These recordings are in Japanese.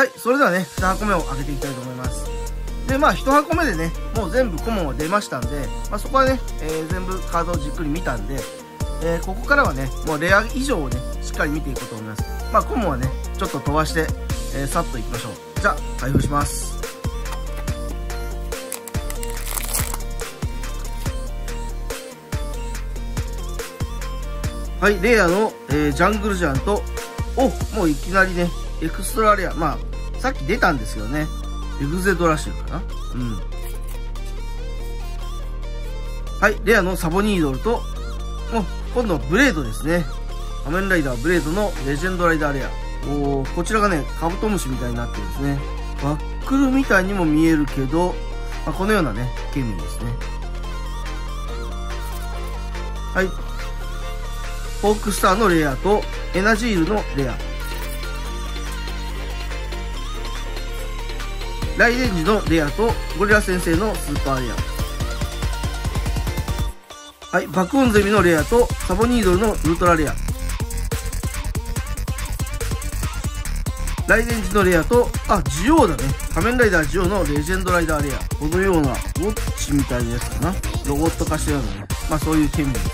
はい、それではね、2箱目を開けていきたいと思います。で、まあ、1箱目でね、もう全部コモンは出ましたんで、まあ、そこはね、えー、全部カードをじっくり見たんで、えー、ここからはね、もうレア以上をね、しっかり見ていこうと思います。まあ、コモンはね、ちょっと飛ばして、えー、さっといきましょう。じゃあ、開封します。はい、レアの、えー、ジャングルジャンと、おもういきなりね、エクストラレア。まあ、さっき出たんですよね。エグゼドラッシュかな？うん。はい、レアのサボニードルと、もう、今度はブレードですね。仮面ライダーブレードのレジェンドライダーレア。おこちらがね、カブトムシみたいになってるんですね。バックルみたいにも見えるけど、まあ、このようなね、ケミですね。はい。フォークスターのレアと、エナジールのレア。ライデンジのレアとゴリラ先生のスーパーレア。はい、爆音ゼミのレアとサボニードルのウルトラレア。ライデンジのレアと、あ、ジオーだね。仮面ライダージオーのレジェンドライダーレア。このようなウォッチみたいなやつかな。ロボット化したようなね。まあそういう権利ですね。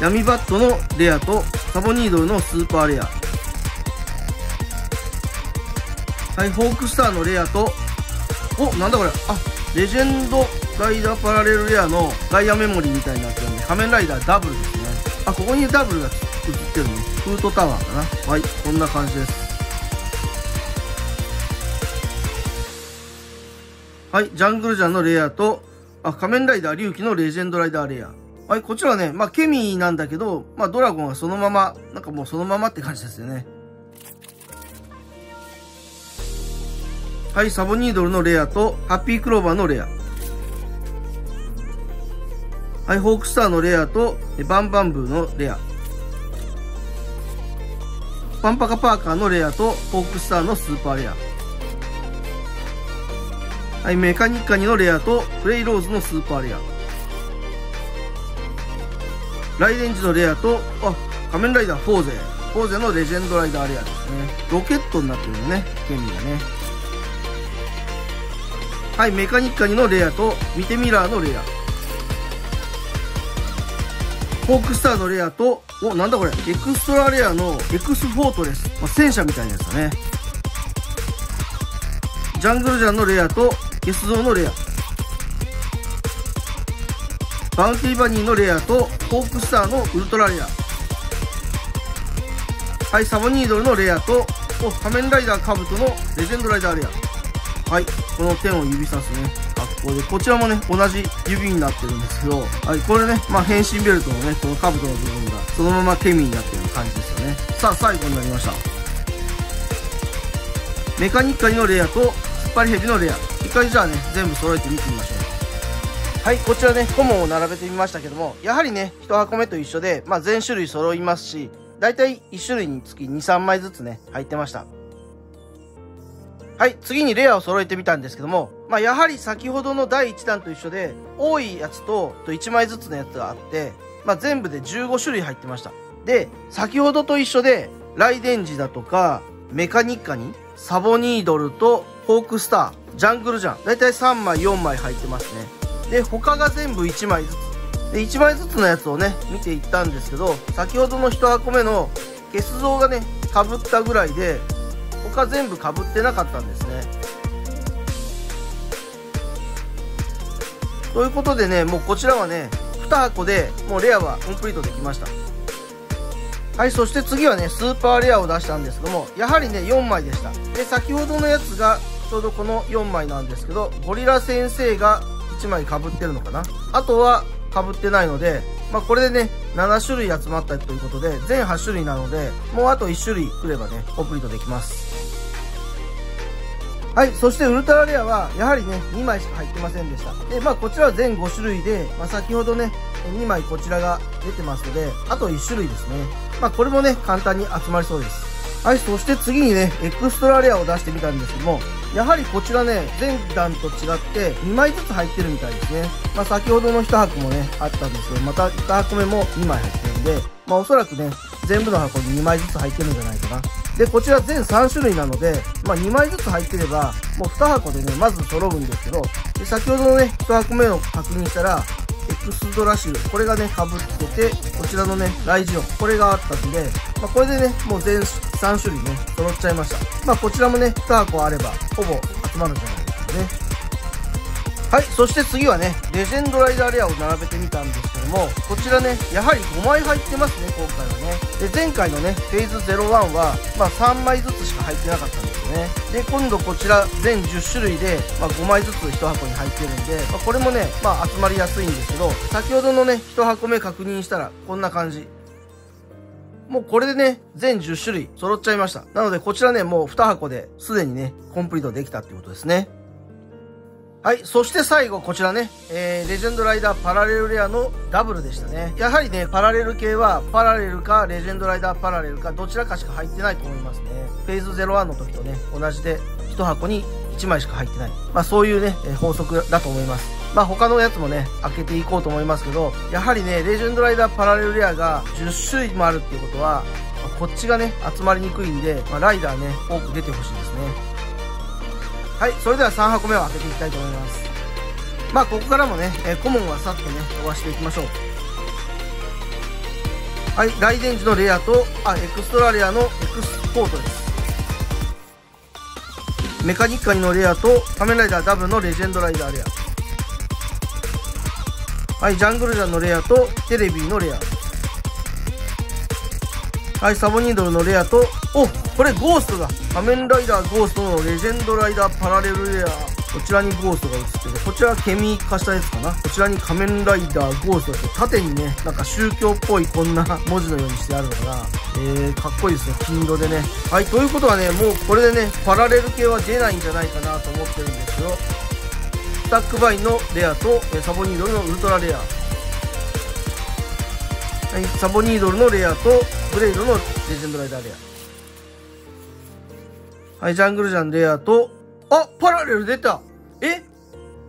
闇バットのレアとサボニードルのスーパーレア。はい、フォークスターのレアと、お、なんだこれ、あ、レジェンドライダーパラレルレアのガイアメモリーみたいになってるんで、仮面ライダーダブルですね。あ、ここにダブルが映ってるね。フートタワーかな。はい、こんな感じです。はい、ジャングルジャンのレアと、あ、仮面ライダー龍騎のレジェンドライダーレア。はい、こちらね、まあ、ケミーなんだけど、まあ、ドラゴンはそのまま、なんかもうそのままって感じですよね。はい、サボニードルのレアと、ハッピークローバーのレア。はい、ホークスターのレアと、バンバンブーのレア。パンパカパーカーのレアと、ホークスターのスーパーレア。はい、メカニッカニのレアと、プレイローズのスーパーレア。ライデンジのレアと、あ、仮面ライダーフォーゼ。フォーゼのレジェンドライダーレアですね。ロケットになってるのね、権利がね。はい、メカニッカニのレアと、ミテミラーのレア。フォークスターのレアと、お、なんだこれ、エクストラレアのエクスフォートレス。まあ、戦車みたいなやつだね。ジャングルジャンのレアと、ゲスゾーのレア。バウンティーバニーのレアと、フォークスターのウルトラレア。はい、サボニードルのレアと、お、仮面ライダーカブトのレジェンドライダーレア。はい、この点を指さすね、格好で、こちらもね、同じ指になってるんですけど、はい、これね、まあ、変身ベルトのね、この兜の部分が、そのままケミになってる感じですよね。さあ、最後になりました。メカニッカリのレアと、突っ張りヘビのレア。一回じゃあね、全部揃えて見てみましょう。はい、こちらね、コモンを並べてみましたけども、やはりね、1箱目と一緒で、まあ、全種類揃いますし、だいたい1種類につき2、3枚ずつね、入ってました。はい、次にレアを揃えてみたんですけども、まあ、やはり先ほどの第1弾と一緒で、多いやつとと1枚ずつのやつがあって、まあ、全部で15種類入ってました。で、先ほどと一緒で、ライデンジだとか、メカニッカに、サボニードルと、フォークスター、ジャングルジャン、だいたい3枚4枚入ってますね。で、他が全部1枚ずつ。で、1枚ずつのやつをね、見ていったんですけど、先ほどの1箱目の、ゲス像がね、被ったぐらいで、他全部かぶってなかったんですね。ということでねもうこちらはね2箱でもうレアはコンプリートできました。はいそして次はねスーパーレアを出したんですけどもやはりね4枚でした。で先ほどのやつがちょうどこの4枚なんですけどゴリラ先生が1枚かぶってるのかな。あとはかぶってないのでまあ、これでね、7種類集まったということで、全8種類なので、もうあと1種類来ればね、コンプリートできます。はい、そしてウルトラレアは、やはりね、2枚しか入ってませんでした。で、まあ、こちらは全5種類で、まあ、先ほどね、2枚こちらが出てますので、あと1種類ですね。まあ、これもね、簡単に集まりそうです。はい、そして次にね、エクストラレアを出してみたんですけども、やはりこちらね、前段と違って2枚ずつ入ってるみたいですね。まあ、先ほどの1箱もね、あったんですけど、また1箱目も2枚入ってるんで、まあ、おそらくね、全部の箱に2枚ずつ入ってるんじゃないかな。で、こちら全3種類なので、まあ、2枚ずつ入ってれば、もう2箱でね、まず揃うんですけど、で先ほどのね、1箱目を確認したら、エクスドラシル、これがね、被ってて、こちらのね、ライジオン、これがあったんで、まあ、これでね、もう全3種類ね、揃っちゃいました。まあ、こちらもね、2箱あれば、ほぼ集まるんじゃないですかね。はい、そして次はね、レジェンドライダーレアを並べてみたんですけども、こちらね、やはり5枚入ってますね、今回はね。で、前回のね、フェーズ01は、まあ3枚ずつしか入ってなかったんですよね。で、今度こちら全10種類で、まあ5枚ずつ1箱に入ってるんで、まあ、これもね、まあ集まりやすいんですけど、先ほどのね、1箱目確認したら、こんな感じ。もうこれでね、全10種類揃っちゃいました。なのでこちらね、もう2箱ですでにね、コンプリートできたっていうことですね。はい、そして最後こちらね、えー、レジェンドライダーパラレルレアのダブルでしたね。やはりね、パラレル系はパラレルかレジェンドライダーパラレルかどちらかしか入ってないと思いますね。フェーズ01の時とね、同じで1箱に1枚しか入ってない。まあそういうね、え法則だと思います。まあ他のやつもね、開けていこうと思いますけど、やはりね、レジェンドライダーパラレルレアが10種類もあるっていうことは、こっちがね、集まりにくいんで、まあ、ライダーね、多く出てほしいですね。はいそれでは3箱目を開けていきたいと思います。まあここからもね、えー、コモンはさっとね飛ばしていきましょう。はいライデンジのレアとあエクストラレアのエクスポートです。メカニッカニのレアと仮面ライダーダブルのレジェンドライダーレア。はいジャングルジャンのレアとテレビのレア。はいサボニードルのレアとおこれゴーストだ。仮面ライダーゴーストのレジェンドライダーパラレルレア。こちらにゴーストが映ってるこちらはケミ化したやつかな。こちらに仮面ライダーゴーストって縦にねなんか宗教っぽいこんな文字のようにしてあるのかなえー、かっこいいですね。金色でね。はいということはねもうこれでねパラレル系は出ないんじゃないかなと思ってるんですけどスタックバインのレアとサボニードルのウルトラレアはい、サボニードルのレアとブレイドのレジェンドライダーレア。はい、ジャングルジャンレアと、あパラレル出たえ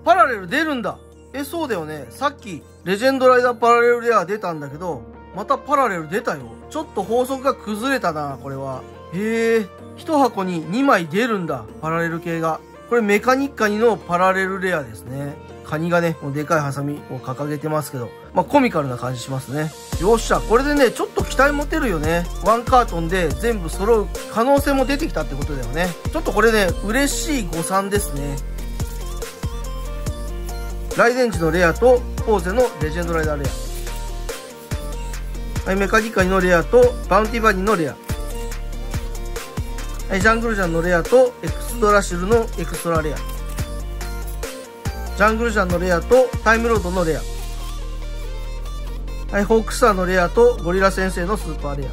パラレル出るんだえ、そうだよね。さっき、レジェンドライダーパラレルレア出たんだけど、またパラレル出たよ。ちょっと法則が崩れたな、これは。へえ、一箱に2枚出るんだ、パラレル系が。これメカニッカニのパラレルレアですね。カニがね、もうでかいハサミを掲げてますけど、まあ、コミカルな感じしますね。よっしゃ、これでね、ちょっと期待持てるよね。ワンカートンで全部揃う可能性も出てきたってことだよね。ちょっとこれね、嬉しい誤算ですね。ライデンジのレアと、ポーゼのレジェンドライダーレア。はい、メカニカニのレアと、バウンティバニーのレア。ジャングルジャンのレアと、エクストラシルのエクストラレア。ジャングルジャンのレアと、タイムロードのレア。はい、ホークスターのレアとゴリラ先生のスーパーレア。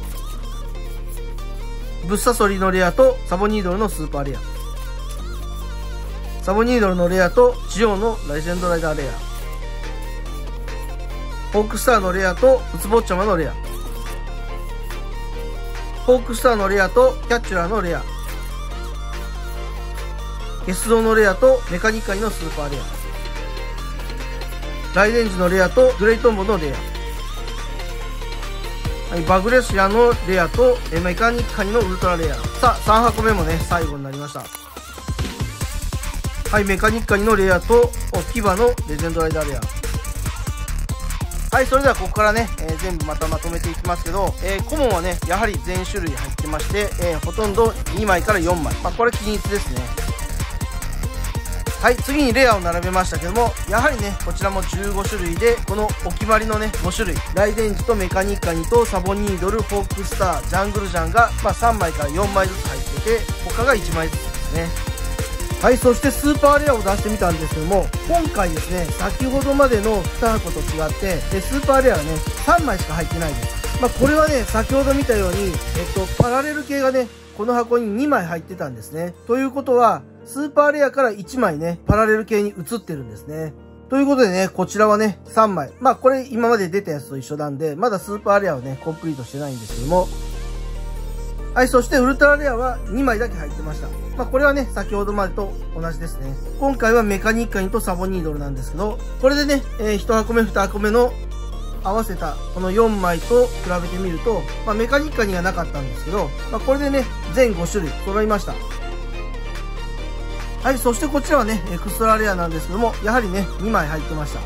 ブッサソリのレアとサボニードルのスーパーレア。サボニードルのレアとジオのレジェンドライダーレア。ホークスターのレアとウツボッチャマのレア。ホークスターのレアとキャッチュラーのレア。ゲスドのレアとメカニカニのスーパーレア。ライデンジのレアとグレイトンボのレア。はい、バグレシアのレアとメカニッカニのウルトラレアさあ3箱目もね最後になりましたはいメカニッカニのレアとキバのレジェンドライダーレアはい、それではここからね、えー、全部またまとめていきますけど、えー、コモンはね、やはり全種類入ってまして、えー、ほとんど2枚から4枚。まあ、これ均一ですね。はい次にレアを並べましたけどもやはりねこちらも15種類でこのお決まりのね5種類ライデンジとメカニッカニとサボニードルフォークスタージャングルジャンが、まあ、3枚から4枚ずつ入ってて他が1枚ずつですねはいそしてスーパーレアを出してみたんですけども今回ですね先ほどまでの2箱と違ってでスーパーレアはね3枚しか入ってないですまあ、これはね先ほど見たように、えっと、パラレル系がねこの箱に2枚入ってたんですね。ということは、スーパーレアから1枚ね、パラレル系に移ってるんですね。ということでね、こちらはね、3枚。まあこれ今まで出たやつと一緒なんで、まだスーパーレアはね、コンプリートしてないんですけども。はい、そしてウルトラレアは2枚だけ入ってました。まあこれはね、先ほどまでと同じですね。今回はメカニッカニとサボニードルなんですけど、これでね、えー、1箱目2箱目の合わせたこの4枚と比べてみると、まあ、メカニッカにはなかったんですけど、まあ、これでね、全5種類揃いました。はい、そしてこちらはね、エクストラレアなんですけども、やはりね、2枚入ってました。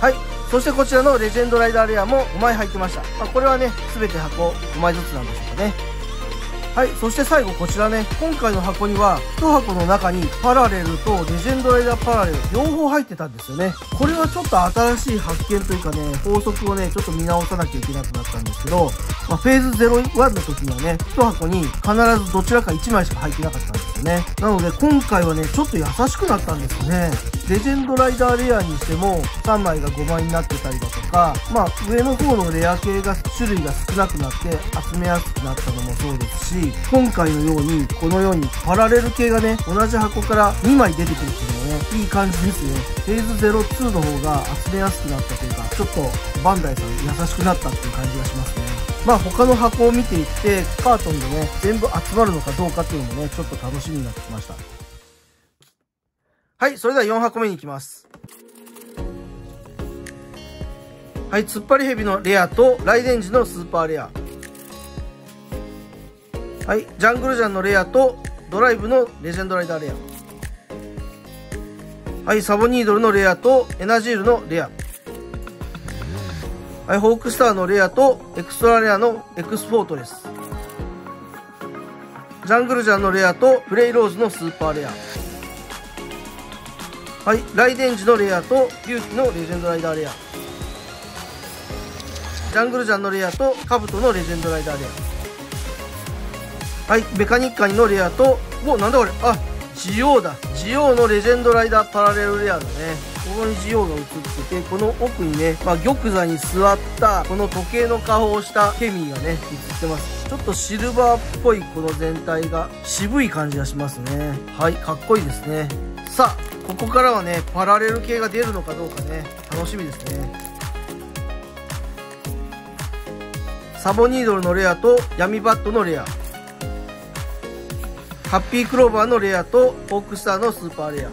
はい、そしてこちらのレジェンドライダーレアも5枚入ってました。まあ、これはね、全て箱5枚ずつなんでしょうかね。はい、そして最後こちらね、今回の箱には1箱の中にパラレルとレジェンドライダーパラレル両方入ってたんですよね。これはちょっと新しい発見というかね、法則をね、ちょっと見直さなきゃいけなくなったんですけど、まあ、フェーズ01の時にはね、1箱に必ずどちらか1枚しか入ってなかったんですよね。なので今回はね、ちょっと優しくなったんですよね。レジェンドライダーレアにしても3枚が5枚になってたりだとか、まあ上の方のレア系が種類が少なくなって集めやすくなったのもそうですし、今回のようにこのようにパラレル系がね、同じ箱から2枚出てくるっていうのはね、いい感じですね。フェーズ02の方が集めやすくなったというか、ちょっとバンダイさん優しくなったっていう感じがしますね。まあ他の箱を見ていって、カートンでね、全部集まるのかどうかっていうのもね、ちょっと楽しみになってきました。はい、それでは4箱目に行きます。はい、突っ張り蛇のレアと、ライデンジのスーパーレア。はい、ジャングルジャンのレアと、ドライブのレジェンドライダーレア。はい、サボニードルのレアと、エナジールのレア。はい、ホークスターのレアと、エクストラレアのエクスフォートレス。ジャングルジャンのレアと、プレイローズのスーパーレア。はい、ライデンジのレアと龍騎のレジェンドライダーレアジャングルジャンのレアとカブトのレジェンドライダーレアはいメカニッカニのレアとおなんだこれ？あジオウだ。ジオウのレジェンドライダーパラレルレアだね。ここにジオウが映っててこの奥にね、まあ、玉座に座ったこの時計の顔をしたケミーがね映ってます。ちょっとシルバーっぽいこの全体が渋い感じがしますね。はいかっこいいですね。さあここからはねパラレル系が出るのかどうかね楽しみですね。サボニードルのレアと闇バットのレア。ハッピークローバーのレアとオークスターのスーパーレア。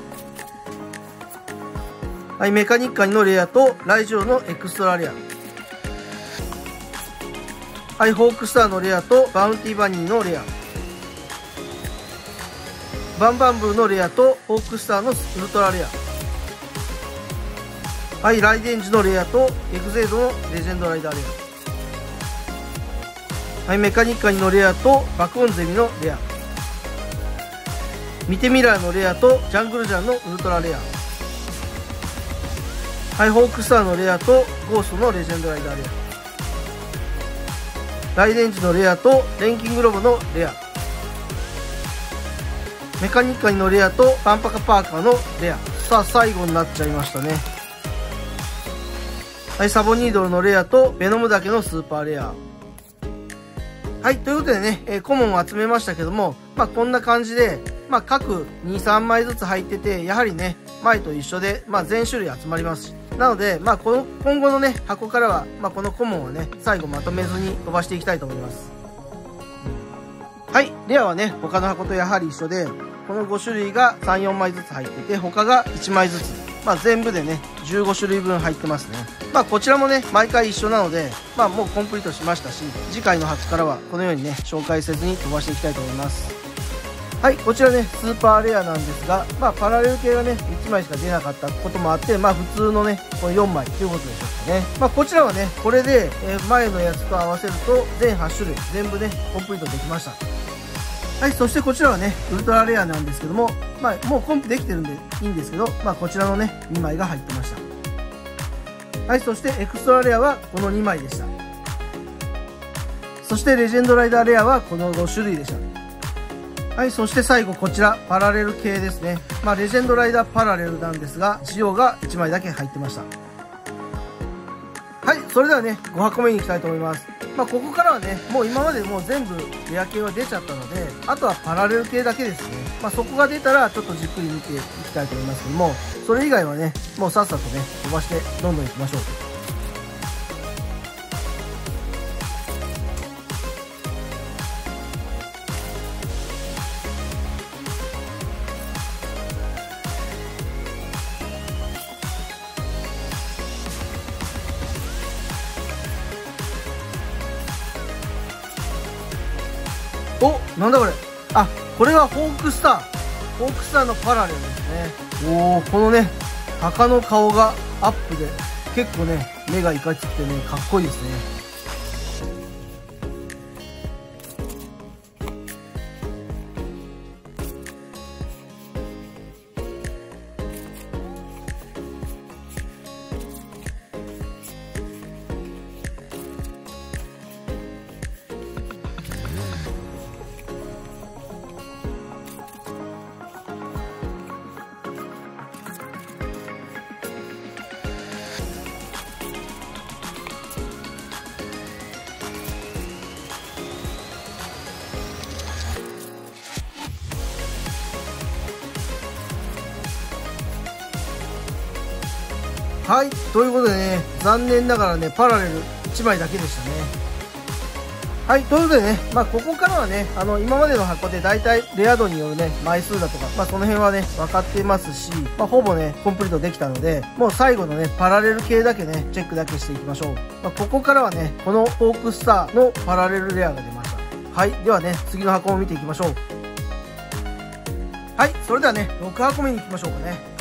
はいメカニッカニのレアとライジョーのエクストラレア。はいホークスターのレアとバウンティーバニーのレア。バンバンブーのレアとホークスターのウルトラレア。はいライデンジのレアとエグゼードのレジェンドライダーレア。はいメカニッカニのレアと爆音ゼミのレア。見てミラーのレアとジャングルジャンのウルトラレア。はいホークスターのレアとゴーストのレジェンドライダーレア。ライデンジのレアとレンキングロボのレア。メカニッカニのレアとパンパカパーカーのレア。さあ最後になっちゃいましたね。はいサボニードルのレアとベノムだけのスーパーレア。はいということでね、えー、コモンを集めましたけどもまあこんな感じでまあ各23枚ずつ入っててやはりね前と一緒で、まあ、全種類集まりますなので、まあ、この今後のね箱からは、まあ、このコモンをね最後まとめずに飛ばしていきたいと思いますはい。レアはね、他の箱とやはり一緒で、この5種類が3、4枚ずつ入ってて、他が1枚ずつ。まあ全部でね、15種類分入ってますね。まあこちらもね、毎回一緒なので、まあもうコンプリートしましたし、次回の初からはこのようにね、紹介せずに飛ばしていきたいと思います。はい、こちらね、スーパーレアなんですが、まあ、パラレル系がね、1枚しか出なかったこともあって、まあ、普通のね、この4枚ということでしょうかね。まあ、こちらはね、これで、え前のやつと合わせると、全8種類、全部ね、コンプリートできました。はい、そしてこちらはね、ウルトラレアなんですけども、まあ、もうコンプできてるんでいいんですけど、まあ、こちらのね、2枚が入ってました。はい、そしてエクストラレアはこの2枚でした。そしてレジェンドライダーレアはこの5種類でした。はい、そして最後こちら、パラレル系ですね。まあ、レジェンドライダーパラレルなんですが、ジオが1枚だけ入ってました。はい、それではね、5箱目に行きたいと思います。まあ、ここからはね、もう今までもう全部レア系は出ちゃったので、あとはパラレル系だけですね。まあ、そこが出たらちょっとじっくり見ていきたいと思いますけども、それ以外はね、もうさっさとね、飛ばしてどんどん行きましょう。なんだこれ？あこれはホークスター。ホークスターのパラレルですね。おおこのね鷹の顔がアップで結構ね目がいかつくてねかっこいいですね。残念ながらね、パラレル1枚だけでしたね。はい、ということでね、まあ、ここからはね、あの、今までの箱で大体レア度によるね、枚数だとか、まあ、その辺はね、分かってますし、まあ、ほぼね、コンプリートできたので、もう最後のね、パラレル系だけね、チェックだけしていきましょう。まあ、ここからはね、このフォークスターのパラレルレアが出ました。はい、ではね、次の箱を見ていきましょう。はい、それではね、6箱目に行きましょうかね。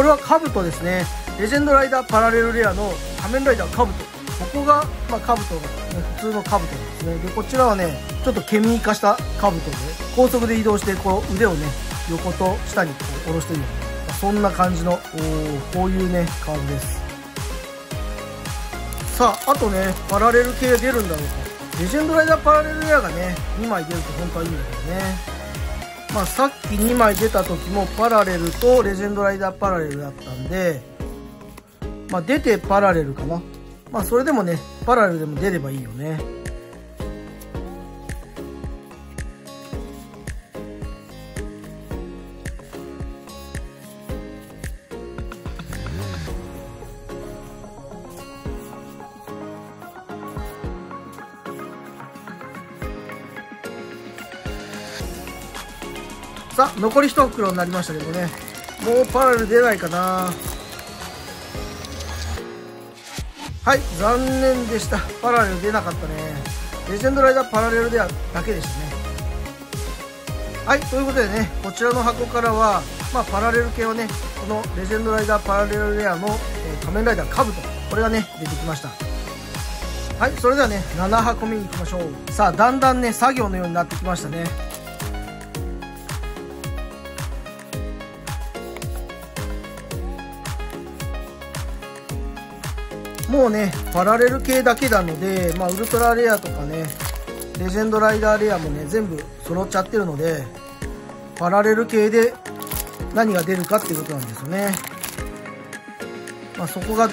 これはカブトですね。レジェンドライダーパラレルレアの仮面ライダーカブトここが、まあ、カブトが、ね、普通のカブトですね。でこちらはねちょっとケミ化したカブトで高速で移動してこう腕をね横と下にこう下ろしてるようなそんな感じのおこういうねカードです。さああとねパラレル系出るんだろうか。レジェンドライダーパラレルレアがね2枚出ると本当はいいんだけどね。まあ、さっき2枚出た時もパラレルとレジェンドライダーパラレルだったんで、まあ、出てパラレルかな。まあ、それでもね、パラレルでも出ればいいよね。残り1袋になりましたけどね。もうパラレル出ないかな。はい残念でした。パラレル出なかったね。レジェンドライダーパラレルではだけでしたね。はいということでねこちらの箱からはまあパラレル系はねこのレジェンドライダーパラレルレアの、えー、仮面ライダーカブトこれがね出てきました。はいそれではね7箱目に行きましょう。さあだんだんね作業のようになってきましたね。もうねパラレル系だけなので、まあ、ウルトラレアとかねレジェンドライダーレアもね全部揃っちゃってるのでパラレル系で何が出るかっていうことなんですよね。まあそこが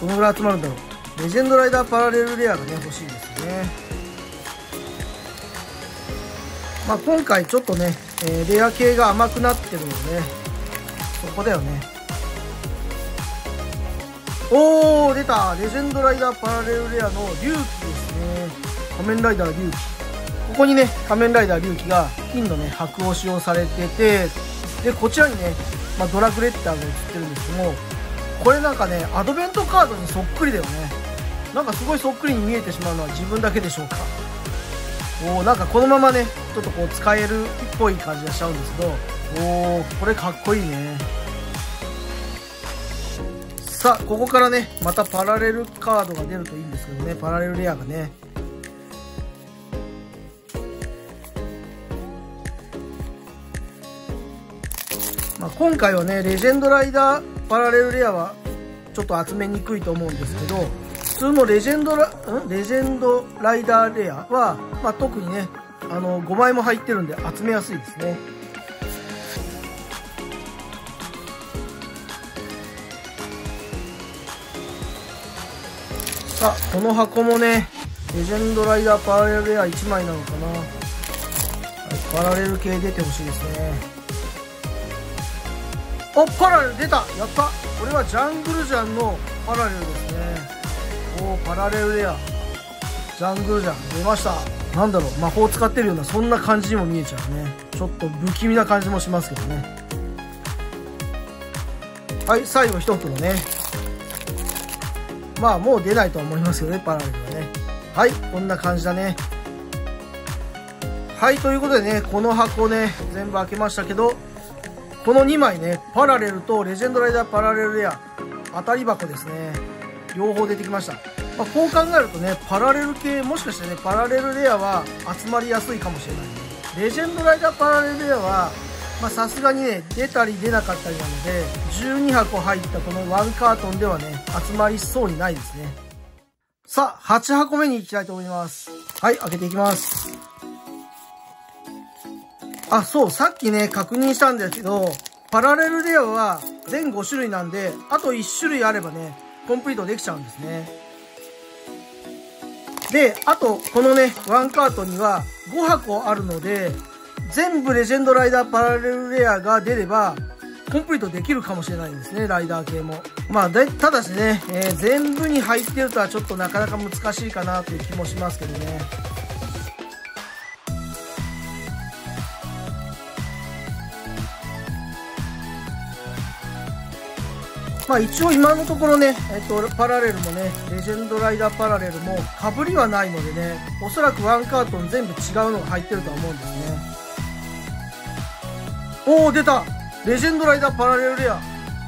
どのぐらい集まるんだろう。レジェンドライダーパラレルレアがね欲しいですよね。まあ今回ちょっとね、えー、レア系が甘くなってるのでねそこだよね。おー出た。レジェンドライダーパラレルレアの龍騎ですね。仮面ライダー龍騎ここにね仮面ライダー龍騎が金のね箔を使用されててでこちらにね、まあ、ドラグレッターが映ってるんですけどもこれなんかねアドベントカードにそっくりだよね。なんかすごいそっくりに見えてしまうのは自分だけでしょうか。おーなんかこのままねちょっとこう使えるっぽい感じがしちゃうんですけどおーこれかっこいいね。さあここからねまたパラレルカードが出るといいんですけどねパラレルレアがね。まあ、今回はねレジェンドライダーパラレルレアはちょっと集めにくいと思うんですけど普通のレジェンドラん？レジェンドライダーレアは、まあ、特にねあの5枚も入ってるんで集めやすいですね。さあこの箱もねレジェンドライダーパラレルレア1枚なのかな、はい、パラレル系出てほしいですね。おパラレル出た。やった。これはジャングルジャンのパラレルですね。おおパラレルレア。ジャングルジャン。出ました。なんだろう。魔法使ってるようなそんな感じにも見えちゃうね。ちょっと不気味な感じもしますけどね。はい最後一袋ね。まあもう出ないと思いますけどねパラレルはね。はいこんな感じだね。はいということでねこの箱ね全部開けましたけどこの2枚ねパラレルとレジェンドライダーパラレルレア当たり箱ですね。両方出てきました、まあ、こう考えるとねパラレル系もしかしてねパラレルレアは集まりやすいかもしれない。レジェンドライダーパラレルレアはまさすがにね出たり出なかったりなので12箱入ったこの1カートンではね集まりそうにないですね。さあ8箱目に行きたいと思います。はい開けていきます。あ、そう、さっきね、確認したんですけど、パラレルレアは全5種類なんで、あと1種類あればね、コンプリートできちゃうんですね。で、あと、このね、ワンカートには5箱あるので、全部レジェンドライダーパラレルレアが出れば、コンプリートできるかもしれないんですね、ライダー系も。まあ、ただしね、えー、全部に入ってるとはちょっとなかなか難しいかなという気もしますけどね。まあ一応今のところね、えっと、パラレルもね、レジェンドライダーパラレルも被りはないのでね、おそらくワンカートン全部違うのが入ってるとは思うんですね。おお、出たレジェンドライダーパラレルレア。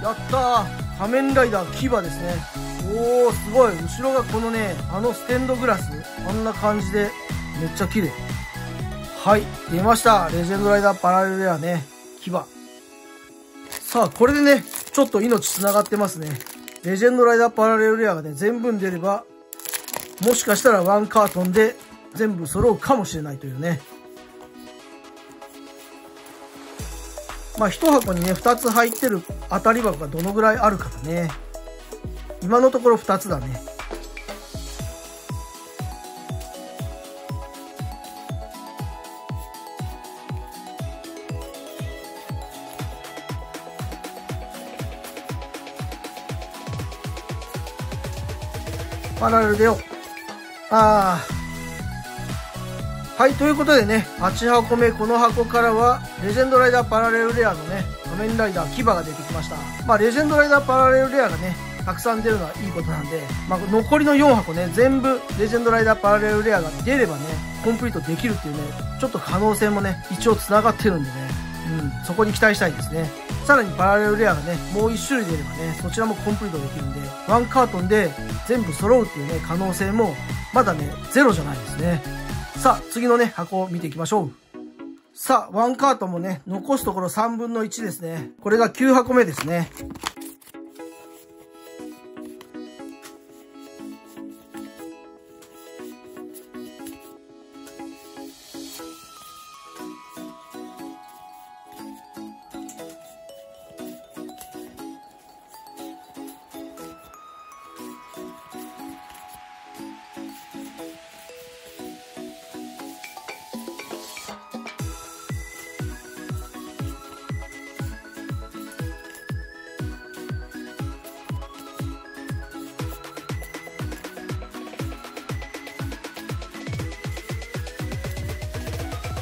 やった仮面ライダーキバですね。おお、すごい。後ろがこのね、あのステンドグラス。あんな感じで、めっちゃ綺麗。はい、出ました。レジェンドライダーパラレルレアね、キバ。さあ、これでね、ちょっと命繋がってますね。レジェンドライダーパラレルレアがね、全部出れば、もしかしたらワンカートンで全部揃うかもしれないというね。まあ、一箱にね、二つ入ってる当たり箱がどのぐらいあるかだね。今のところ二つだね。パラレル出よ。ああ。はい、ということでね、8箱目、この箱からは、レジェンドライダーパラレルレアのね、仮面ライダー牙が出てきました。まあ、レジェンドライダーパラレルレアがね、たくさん出るのはいいことなんで、まあ、残りの4箱ね、全部レジェンドライダーパラレルレアが出ればね、コンプリートできるっていうね、ちょっと可能性もね、一応繋がってるんでね、うん、そこに期待したいですね。さらにパラレルレアがね、もう1種類出ればね、そちらもコンプリートできるんで、ワンカートンで全部揃うっていうね、可能性も、まだね、ゼロじゃないですね。さあ、次のね、箱を見ていきましょう。さあ、ワンカートもね、残すところ3分の1ですね。これが9箱目ですね。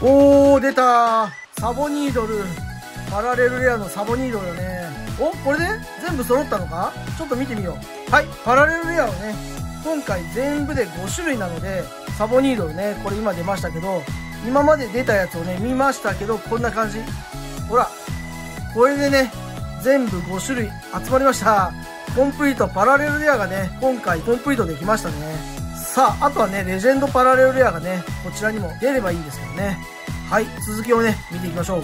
おー、出たサボニードル。パラレルレアのサボニードルだね。おこれで？全部揃ったのか？ちょっと見てみよう。はい、パラレルレアをね、今回全部で5種類なので、サボニードルね、これ今出ましたけど、今まで出たやつをね、見ましたけど、こんな感じ。ほら、これでね、全部5種類集まりました。コンプリートパラレルレアがね、今回コンプリートできましたね。さあ、あとはね、レジェンドパラレルレアがね、こちらにも出ればいいですけどね。はい、続きをね、見ていきましょ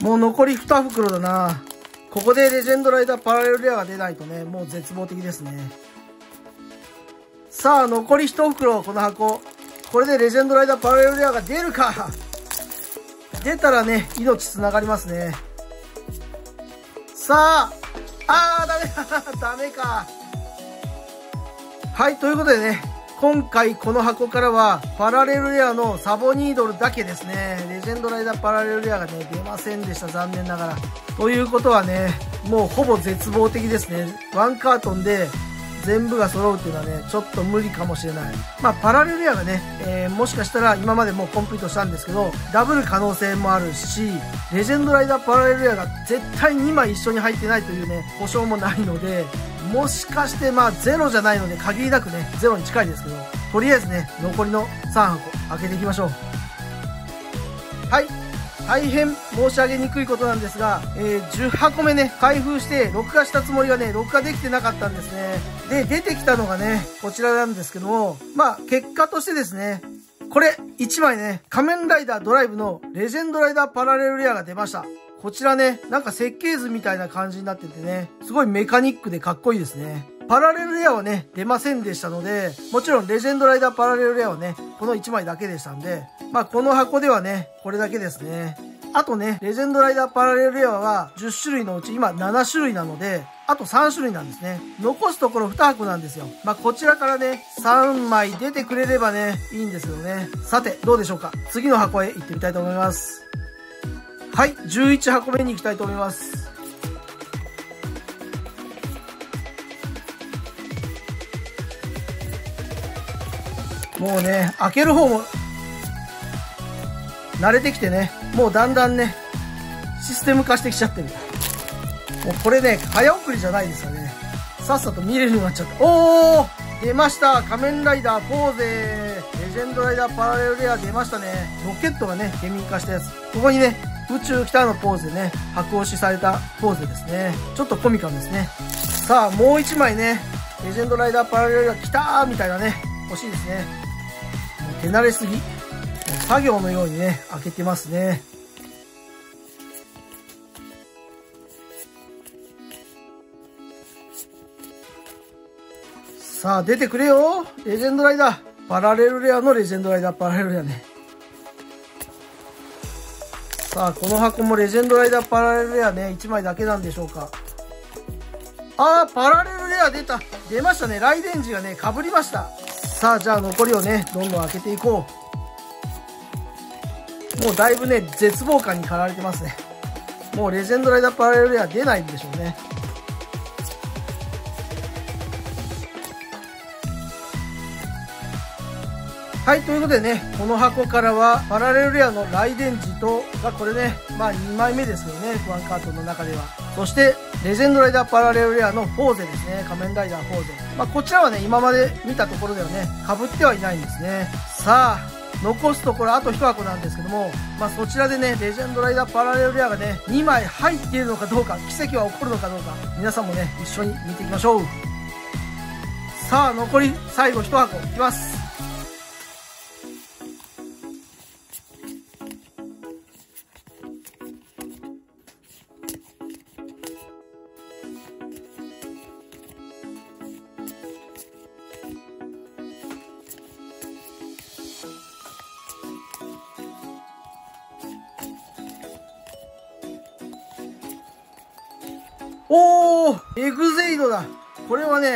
う。もう残り2袋だな。ここでレジェンドライダーパラレルレアが出ないとね、もう絶望的ですね。さあ、残り1袋、この箱。これでレジェンドライダーパラレルレアが出るか出たらね、命つながりますね。さあ、あー、ダメだ、ダメか。はい、ということでね、今回この箱からはパラレルレアのサボニードルだけですね。レジェンドライダーパラレルレアがね、出ませんでした。残念ながら。ということはね、もうほぼ絶望的ですね。ワンカートンで全部が揃うっていうのはね、ちょっと無理かもしれない。まあ、パラレルレアがね、えー、もしかしたら今までもうコンプリートしたんですけど、ダブル可能性もあるし、レジェンドライダーパラレルレアが絶対2枚一緒に入ってないというね、保証もないので、もしかしてまあゼロじゃないので限りなくね、ゼロに近いですけど、とりあえずね、残りの3箱開けていきましょう。はい。大変申し上げにくいことなんですが、えー、10箱目ね、開封して録画したつもりがね、録画できてなかったんですね。で、出てきたのがね、こちらなんですけども、まあ、結果としてですね、これ、1枚ね、仮面ライダードライブのレジェンドライダーパラレルレアが出ました。こちらね、なんか設計図みたいな感じになっててね、すごいメカニックでかっこいいですね。パラレルレアはね、出ませんでしたので、もちろんレジェンドライダーパラレルレアはね、この1枚だけでしたんで、まあこの箱ではね、これだけですね。あとね、レジェンドライダーパラレルレアは10種類のうち今7種類なので、あと3種類なんですね。残すところ2箱なんですよ。まあ、こちらからね、3枚出てくれればね、いいんですよね。さて、どうでしょうか。次の箱へ行ってみたいと思います。はい、11箱目に行きたいと思います。もうね、開ける方も、慣れてきてね、もうだんだんね、システム化してきちゃってる。もうこれね、早送りじゃないですよね。さっさと見れるようになっちゃった。おー出ました仮面ライダーポーゼレジェンドライダーパラレルレア出ましたね。ロケットがね、ケミ化したやつ。ここにね、宇宙来たのポーズでね、白押しされたポーズですね。ちょっとコミカルですね。さあ、もう一枚ね、レジェンドライダーパラレルレア来たーみたいなね、欲しいですね。手慣れすぎ。作業のようにね、開けてますね。さあ、出てくれよレジェンドライダーパラレルレアのレジェンドライダーパラレルレアね。さあ、この箱もレジェンドライダーパラレルレアね、1枚だけなんでしょうか。あー、パラレルレア出た。出ましたね。ライデンジがね、被りました。さあ、じゃあ残りをね、どんどん開けていこう。もうだいぶね、絶望感に駆られてますね。もうレジェンドライダーパラレルレア出ないんでしょうね。はい、ということでね、この箱からは、パラレルレアのライデンジと、がこれね、まあ2枚目ですよね、ワンカートの中では。そして、レジェンドライダーパラレルレアのフォーゼですね、仮面ライダーフォーゼ。まあこちらはね、今まで見たところではね、被ってはいないんですね。さあ、残すところあと1箱なんですけども、まあそちらでね、レジェンドライダーパラレルレアがね、2枚入っているのかどうか、奇跡は起こるのかどうか、皆さんもね、一緒に見ていきましょう。さあ、残り最後1箱いきます。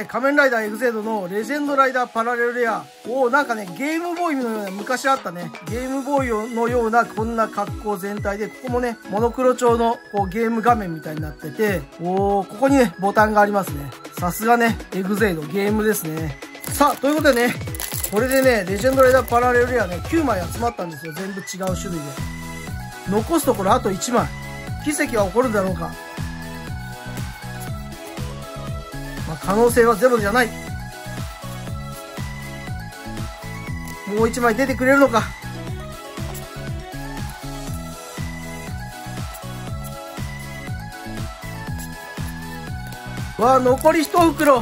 仮面ライダーエグゼイドのレジェンドライダーパラレルレア。おおなんかね、ゲームボーイのような、昔あったね、ゲームボーイのようなこんな格好全体で、ここもね、モノクロ調のこうゲーム画面みたいになってて、おおここにね、ボタンがありますね。さすがね、エグゼイド、ゲームですね。さあ、ということでね、これでね、レジェンドライダーパラレルレアね、9枚集まったんですよ。全部違う種類で。残すところあと1枚。奇跡は起こるんだろうか。可能性はゼロじゃない。もう一枚出てくれるのか。わあ、残り1袋。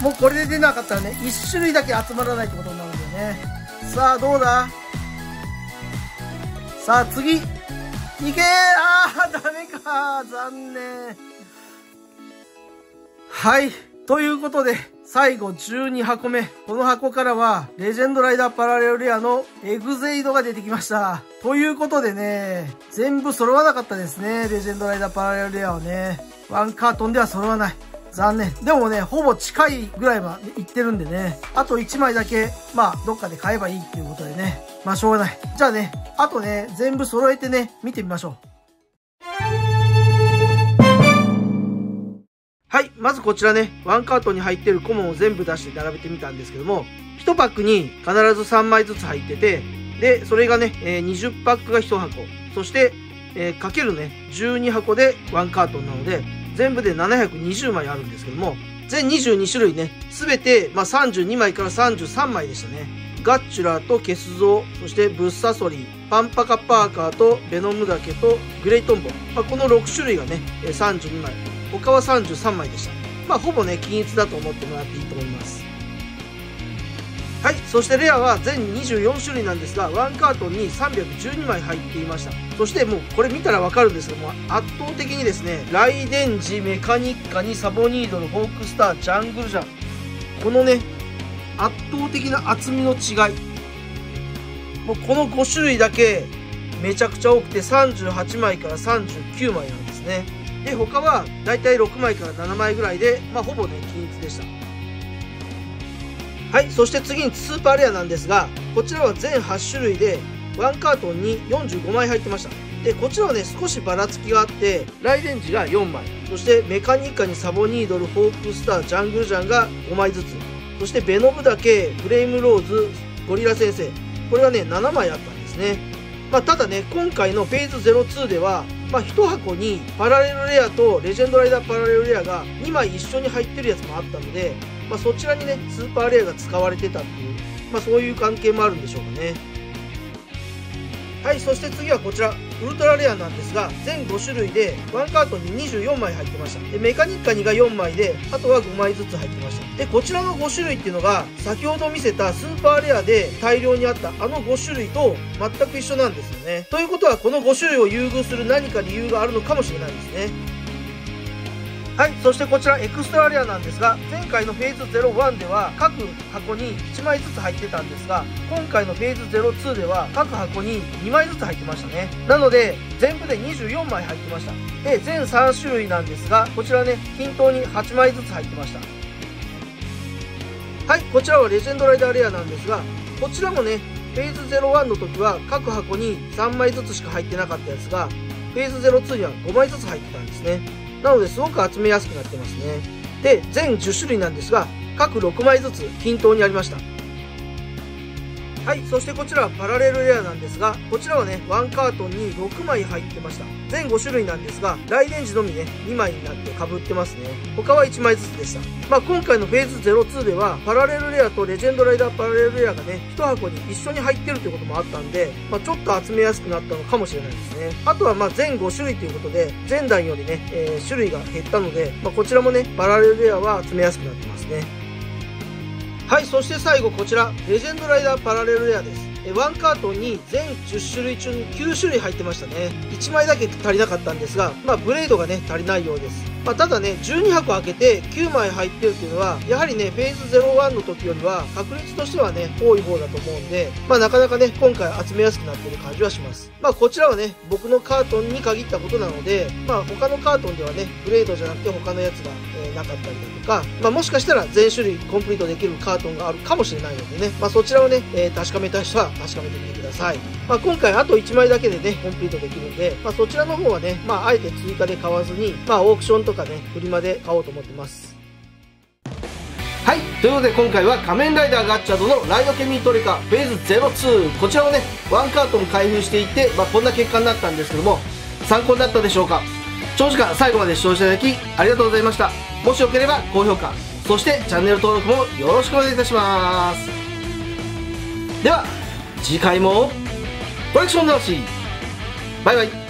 もうこれで出なかったらね、1種類だけ集まらないってことになるんだよね。さあ、どうだ？さあ、次。いけーあー、ダメか残念。はい。ということで、最後12箱目。この箱からは、レジェンドライダーパラレルレアのエグゼイドが出てきました。ということでね、全部揃わなかったですね。レジェンドライダーパラレルレアはね。ワンカートンでは揃わない。残念。でもね、ほぼ近いぐらいまで行ってるんでね、あと1枚だけ、まあ、どっかで買えばいいっていうことでね、まあ、しょうがない。じゃあね、あとね、全部揃えてね、見てみましょう。はい。まずこちらね、ワンカートに入ってるコモンを全部出して並べてみたんですけども、1パックに必ず3枚ずつ入ってて、で、それがね、え、20パックが1箱。そして、えー、かけるね、12箱でワンカートンなので、全部で720枚あるんですけども、全22種類ね、すべて、まあ、32枚から33枚でしたね。ガッチュラーとケスゾウ、そしてブッサソリー、パンパカパーカーとベノムダケとグレイトンボ。まあ、この6種類がね、32枚。他は33枚でした。まあ、ほぼね、均一だと思ってもらっていいと思います。はい、そしてレアは全24種類なんですが、ワンカートンに312枚入っていました。そしてもうこれ見たらわかるんですけども、圧倒的にですね、ライデンジ、メカニッカにサボニードル、ホークスター、ジャングルジャン。このね、圧倒的な厚みの違い。もうこの5種類だけめちゃくちゃ多くて38枚から39枚なんですね。で、他はだいたい6枚から7枚ぐらいで、まあほぼね、均一でした。はい、そして次にスーパーレアなんですが、こちらは全8種類で、ワンカートンに45枚入ってました。で、こちらはね、少しばらつきがあって、ライデンジが4枚、そしてメカニカにサボニードル、ホークスター、ジャングルジャンが5枚ずつ、そしてベノブだけ、フレームローズ、ゴリラ先生、これはね、7枚あったんですね。まあ、ただね、今回のフェーズ02では、まあ、1箱にパラレルレアとレジェンドライダーパラレルレアが2枚一緒に入ってるやつもあったので、まあ、そちらにね、スーパーレアが使われてたっていう、まあ、そういう関係もあるんでしょうかね。はい、そして次はこちら、ウルトラレアなんですが、全5種類で、ワンカートに24枚入ってました。で、メカニッカ2が4枚で、あとは5枚ずつ入ってました。で、こちらの5種類っていうのが、先ほど見せたスーパーレアで大量にあったあの5種類と全く一緒なんですよね。ということは、この5種類を優遇する何か理由があるのかもしれないですね。はいそしてこちらエクストラレアなんですが前回のフェーズ01では各箱に1枚ずつ入ってたんですが今回のフェーズ02では各箱に2枚ずつ入ってましたね。なので全部で24枚入ってました。で全3種類なんですがこちらね均等に8枚ずつ入ってました。はいこちらはレジェンドライダーレアなんですがこちらもねフェーズ01の時は各箱に3枚ずつしか入ってなかったやつがフェーズ02には5枚ずつ入ってたんですね。なのですごく集めやすくなってますね。で、全10種類なんですが、各6枚ずつ均等にありました。はい、そしてこちらはパラレルレアなんですが、こちらはね、ワンカートンに6枚入ってました。全5種類なんですが、ライデンジのみね、2枚になって被ってますね。他は1枚ずつでした。まあ今回のフェーズ02では、パラレルレアとレジェンドライダーパラレルレアがね、1箱に一緒に入ってるということもあったんで、まあちょっと集めやすくなったのかもしれないですね。あとはまあ全5種類ということで、前段よりね、えー、種類が減ったので、まあこちらもね、パラレルレアは集めやすくなってますね。はいそして最後こちらレジェンドライダーパラレルレアです。ワンカートンに全10種類中に9種類入ってましたね。1枚だけ足りなかったんですがまあブレードがね足りないようです。まあ、ただね、12箱開けて9枚入ってるっていうのは、やはりね、フェーズ01の時よりは、確率としてはね、多い方だと思うんで、まあ、なかなかね、今回集めやすくなってる感じはします。まあ、こちらはね、僕のカートンに限ったことなので、まあ、他のカートンではね、グレードじゃなくて他のやつが、えー、なかったりだとか、まあ、もしかしたら全種類コンプリートできるカートンがあるかもしれないのでね、まあ、そちらをね、えー、確かめたい人は確かめてみてください。まあ、今回あと1枚だけでね、コンプリートできるんで、まあ、そちらの方はね、まあ、あえて追加で買わずに、まあ、オークションとかね、フリマで買おうと思ってます。はいということで今回は仮面ライダーガッチャードのライドケミートレカフェーズ02こちらをねワンカートン開封していって、まあ、こんな結果になったんですけども参考になったでしょうか？長時間最後まで視聴していただきありがとうございました。もしよければ高評価そしてチャンネル登録もよろしくお願いいたします。では次回も。コレクション魂バイバイ。